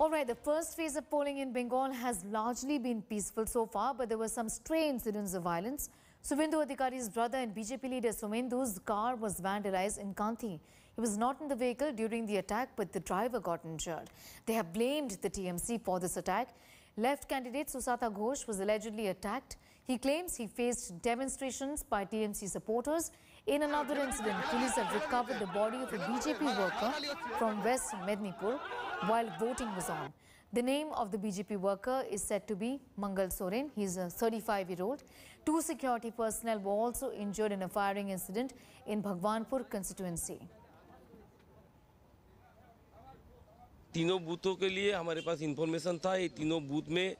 All right, the first phase of polling in Bengal has largely been peaceful so far, but there were some stray incidents of violence. Suvendu Adhikari's brother and BJP leader Sumendu's car was vandalized in Kanti. He was not in the vehicle during the attack, but the driver got injured. They have blamed the TMC for this attack. Left candidate Susata Ghosh was allegedly attacked. He claims he faced demonstrations by TMC supporters. In another incident, police have recovered the body of a BJP worker from West Mednipur while voting was on. The name of the BJP worker is said to be Mangal Soren. He is a 35-year-old. Two security personnel were also injured in a firing incident in Bhagwanpur constituency. तीनों बूथों के लिए हमारे पास information था ये तीनों booth में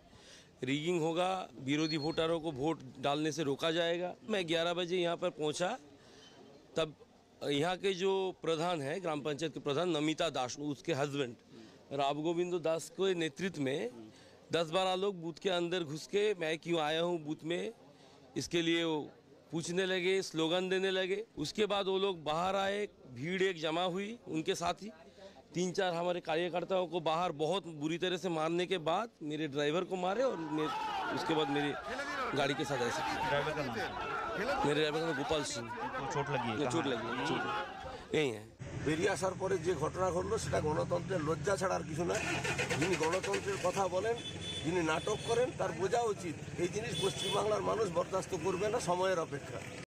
rigging होगा विरोधी वोटरों को वोट डालने से रोका जाएगा मैं 11 बजे यहाँ पर पहुँचा तब यहाँ के जो प्रधान है, ग्राम पंचायत के प्रधान नमिता दास, उसके हस्बैंड राव गोविंद दास के नेतृत्व में दस बारह लोग बूथ के अंदर घुस के मैं क्यों आया हूँ बूथ में, इसके लिए वो पूछने लगे स्लोगन देने लगे। उसके बाद वो लोग बाहर आए, भीड़ एक जमा हुई उनके साथ ही। तीन चार हमारे कार्यकर्ताओं को बाहर बहुत बुरी तरह से मारने के बाद मेरे ड्राइवर को मारे और उसके बाद मेरी गाड़ी के साथ ऐसे। ड्राइवर का মেরে ড্রাইভার গোপাল সিং চোট লাগিয়ে চোট লাগিয়ে এই বেরিয়ে আসার পরে যে ঘটনা ঘটলো সেটা গণতন্ত্রের লজ্জা ছাড়ার কিছু না। যিনি গণতন্ত্রের কথা বলেন যিনি নাটক করেন তার বোঝা উচিত এই জিনিস পশ্চিমবাংলার মানুষ বরদাস্ত করবে না সময়ের অপেক্ষা।